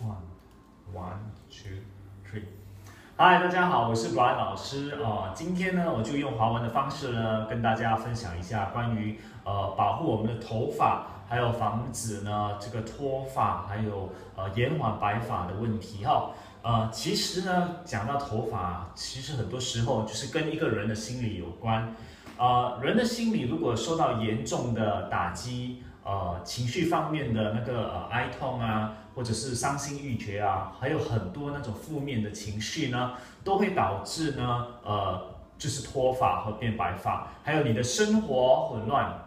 One, one, two, three. 嗨，大家好，我是布莱老师啊、今天呢，我就用华文的方式呢，跟大家分享一下关于呃保护我们的头发，还有防止呢这个脱发，还有呃延缓白发的问题哈。呃，其实呢，讲到头发，其实很多时候就是跟一个人的心理有关。呃，人的心理如果受到严重的打击，呃，情绪方面的那个呃哀痛啊，或者是伤心欲绝啊，还有很多那种负面的情绪呢，都会导致呢，呃，就是脱发和变白发，还有你的生活混乱，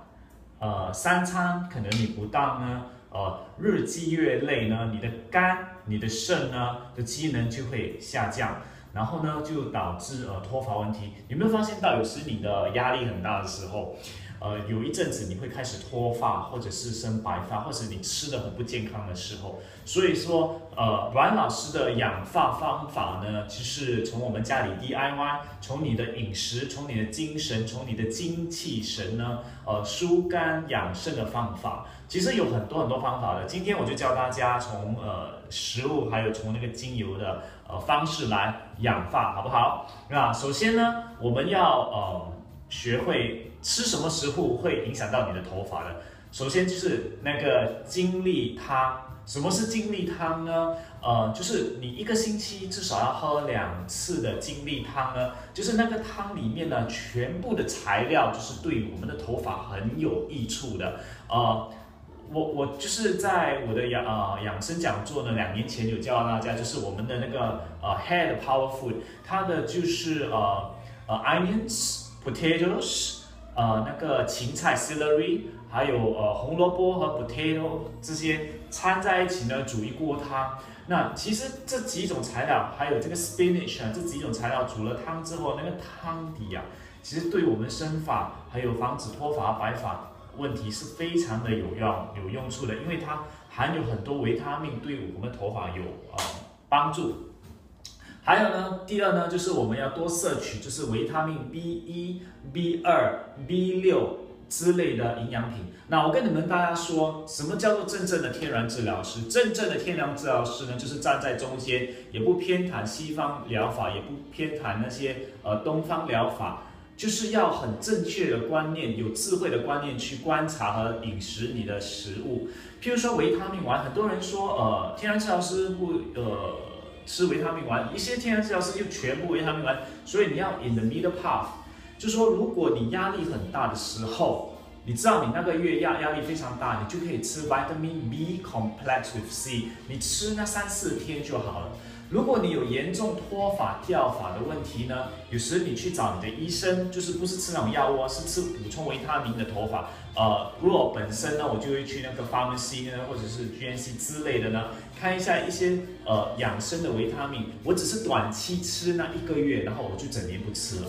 呃，三餐可能你不当呢，呃，日积月累呢，你的肝、你的肾呢的机能就会下降。然后呢，就导致呃脱发问题。有没有发现到，有时你的压力很大的时候，呃，有一阵子你会开始脱发，或者是生白发，或者你吃的很不健康的时候。所以说，呃，阮老师的养发方法呢，就是从我们家里 DIY，从你的饮食，从你的精神，从你的精气神呢，呃，疏肝养肾的方法。其实有很多很多方法的。今天我就教大家从呃食物，还有从那个精油的呃方式来养发，好不好？那首先呢，我们要呃学会吃什么食物会影响到你的头发的。首先就是那个精力汤。什么是精力汤呢？呃，就是你一个星期至少要喝两次的精力汤呢。就是那个汤里面呢，全部的材料就是对我们的头发很有益处的。呃，我我就是在我的养呃养生讲座呢，两年前有教大家，就是我们的那个呃 head power food，它的就是呃呃 onions potatoes，呃那个芹菜 celery，还有呃红萝卜和 potato 这些掺在一起呢，煮一锅汤。那其实这几种材料，还有这个 spinach 啊，这几种材料煮了汤之后，那个汤底啊，其实对我们生发还有防止脱发白发问题是非常的有用有用处的，因为它含有很多维他命，对我们头发有呃帮助。还有呢，第二呢，就是我们要多摄取就是维他命 B 一、B 二、B 六之类的营养品。那我跟你们大家说，什么叫做真正的天然治疗师？真正的天然治疗师呢，就是站在中间，也不偏袒西方疗法，也不偏袒那些呃东方疗法。就是要很正确的观念，有智慧的观念去观察和饮食你的食物。譬如说维他命丸，很多人说，呃，天然治疗师不，呃，吃维他命丸，一些天然治疗师就全部维他命丸，所以你要 in the middle path，就说如果你压力很大的时候，你知道你那个月压压力非常大，你就可以吃 vitamin B complex with C，你吃那三四天就好了。如果你有严重脱发掉发的问题呢，有时你去找你的医生，就是不是吃那种药物，是吃补充维他命的头发。呃，如果本身呢，我就会去那个 pharmacy 呢，或者是 GNC 之类的呢，看一下一些呃养生的维他命。我只是短期吃那一个月，然后我就整年不吃了。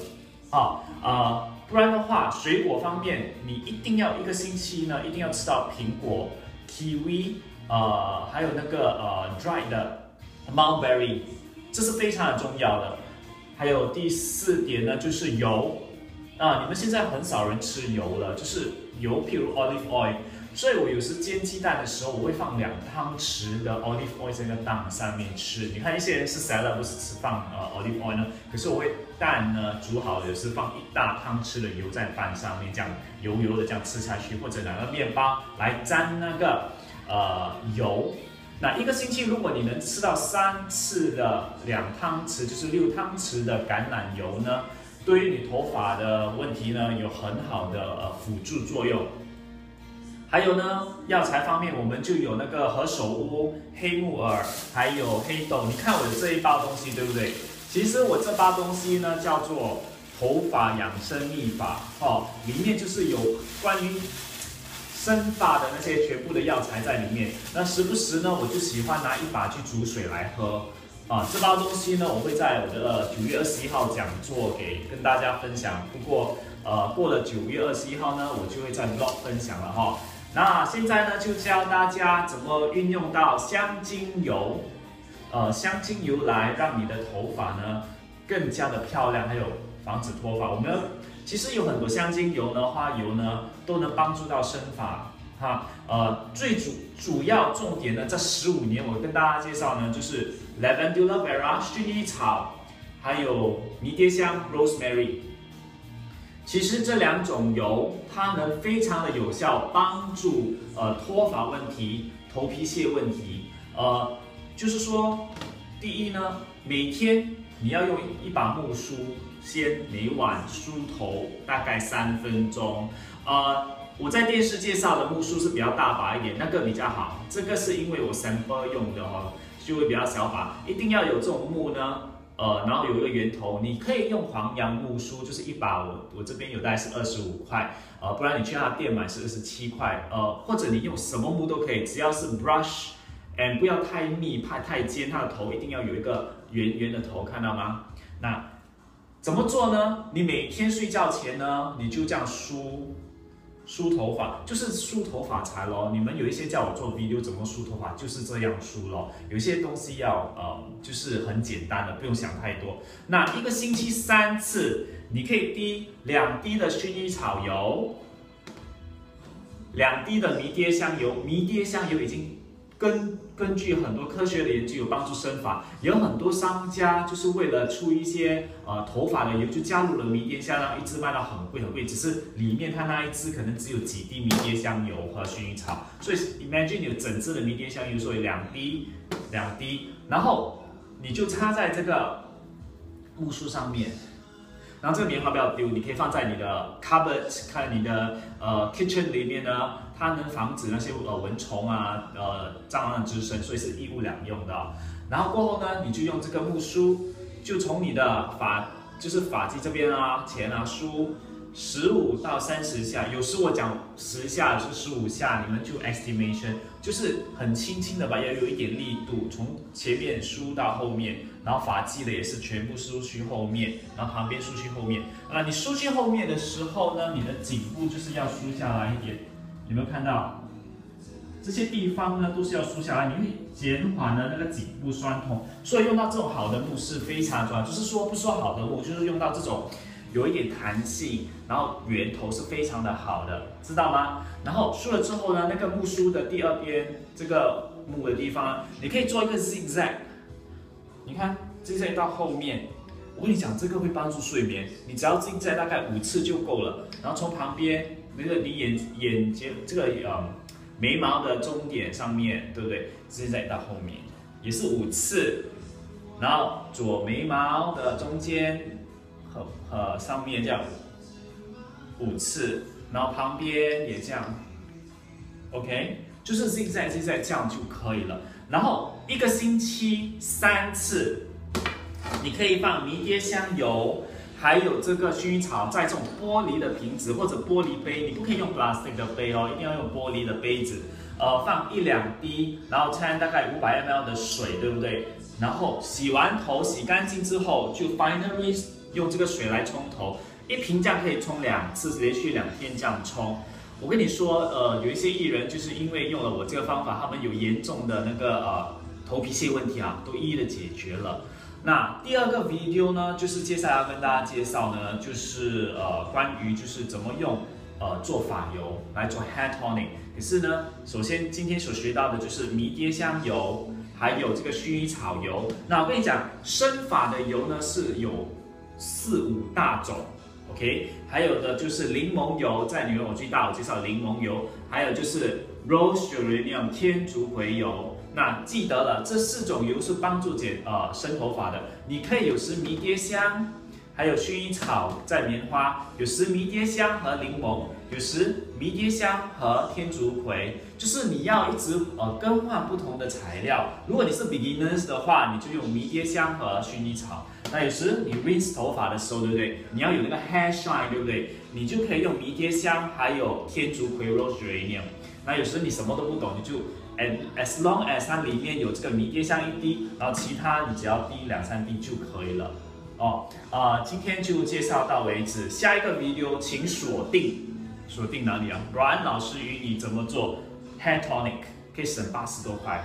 好，呃，不然的话，水果方面，你一定要一个星期呢，一定要吃到苹果、kiwi，呃，还有那个呃 dry 的。Mulberry，这是非常的重要的。还有第四点呢，就是油啊，你们现在很少人吃油了，就是油，譬如 olive oil。所以我有时煎鸡蛋的时候，我会放两汤匙的 olive oil 在那个蛋上面吃。你看一些人是 salad 不是吃放呃 olive oil 呢？可是我会蛋呢煮好，有时放一大汤匙的油在饭上面，这样油油的这样吃下去，或者拿个面包来沾那个呃油。那一个星期，如果你能吃到三次的两汤匙，就是六汤匙的橄榄油呢，对于你头发的问题呢，有很好的呃辅助作用。还有呢，药材方面，我们就有那个何首乌、黑木耳，还有黑豆。你看我的这一包东西，对不对？其实我这包东西呢，叫做头发养生秘法哦，里面就是有关于。生发的那些全部的药材在里面，那时不时呢，我就喜欢拿一把去煮水来喝啊。这包东西呢，我会在我的九月二十一号讲座给跟大家分享。不过呃，过了九月二十一号呢，我就会在 blog 分享了哈。那现在呢，就教大家怎么运用到香精油，呃，香精油来让你的头发呢更加的漂亮，还有防止脱发。我们其实有很多香精油呢、花油呢，都能帮助到生发哈，呃，最主主要重点呢，这十五年我跟大家介绍呢，就是 Lavender Vera 薰衣草，还有迷迭香 Rosemary。其实这两种油，它能非常的有效帮助呃脱发问题、头皮屑问题。呃，就是说，第一呢，每天你要用一把木梳，先每晚梳头大概三分钟。呃，我在电视介绍的木梳是比较大把一点，那个比较好。这个是因为我 sample 用的哦，就会比较小把。一定要有这种木呢。呃，然后有一个圆头，你可以用黄杨木梳，就是一把，我我这边有大概是二十五块，呃，不然你去他店买是二十七块，呃，或者你用什么木都可以，只要是 brush，and 不要太密，怕太尖，它的头一定要有一个圆圆的头，看到吗？那怎么做呢？你每天睡觉前呢，你就这样梳。梳头发就是梳头发才咯。你们有一些叫我做 video 怎么梳头发，就是这样梳咯。有些东西要呃，就是很简单的，不用想太多。那一个星期三次，你可以滴两滴的薰衣草油，两滴的迷迭香油。迷迭香油已经。根根据很多科学的研究有帮助生发，有很多商家就是为了出一些呃头发的油，就加入了迷迭香，然后一支卖到很贵很贵，只是里面它那一支可能只有几滴迷迭香油和薰衣草，所以 imagine 有整支的迷迭香油，所以两滴两滴，然后你就插在这个木梳上面。然后这个棉花不要丢，你可以放在你的 cupboard，看你的呃 kitchen 里面呢，它能防止那些呃蚊虫啊、呃蟑螂的滋生，所以是一物两用的。然后过后呢，你就用这个木梳，就从你的发就是发髻这边啊、前啊梳。十五到三十下，有时我讲十下是十五下，你们就 estimation，就是很轻轻的吧，要有一点力度，从前面梳到后面，然后发际的也是全部梳去后面，然后旁边梳去后面。啊，你梳去后面的时候呢，你的颈部就是要梳下来一点，有没有看到？这些地方呢都是要梳下来，你会减缓了那个颈部酸痛。所以用到这种好的木是非常重要，就是说不说好的木，就是用到这种。有一点弹性，然后圆头是非常的好的，知道吗？然后梳了之后呢，那个木梳的第二边这个木的地方，你可以做一个 zigzag。你看，zigzag 到后面，我跟你讲，这个会帮助睡眠。你只要 zigzag 大概五次就够了。然后从旁边那个你眼眼睫这个呃眉毛的中点上面，对不对？zigzag 到后面也是五次。然后左眉毛的中间。呃，上面这样五次，然后旁边也这样，OK，就是 zigzag zigzag 这样就可以了。然后一个星期三次，你可以放迷迭香油，还有这个薰衣草，在这种玻璃的瓶子或者玻璃杯，你不可以用 plastic 的杯哦，一定要用玻璃的杯子。呃，放一两滴，然后掺大概五百 ml 的水，对不对？然后洗完头洗干净之后，就 finally。用这个水来冲头，一瓶这样可以冲两次，连续两天这样冲。我跟你说，呃，有一些艺人就是因为用了我这个方法，他们有严重的那个呃头皮屑问题啊，都一一的解决了。那第二个 video 呢，就是接下来要跟大家介绍呢，就是呃关于就是怎么用呃做发油来做 hair toning。可是呢，首先今天所学到的就是迷迭香油，还有这个薰衣草油。那我跟你讲，生发的油呢是有。四五大种，OK，还有的就是柠檬油，在纽约我最大我介绍柠檬油，还有就是 rose geranium 天竺葵油。那记得了，这四种油是帮助减呃生头发的。你可以有时迷迭香，还有薰衣草在棉花，有时迷迭香和柠檬，有时迷迭香和天竺葵，就是你要一直呃更换不同的材料。如果你是 beginners 的话，你就用迷迭香和薰衣草。那有时你 rinse 头发的时候，对不对？你要有那个 hair shine，对不对？你就可以用迷迭香，还有天竺葵 rose geranium。那有时你什么都不懂，你就 and as long as 它里面有这个迷迭香一滴，然后其他你只要滴两三滴就可以了。哦，啊，今天就介绍到为止，下一个 video 请锁定，锁定哪里啊？阮老师与你怎么做？Hand tonic，可以省八十多块。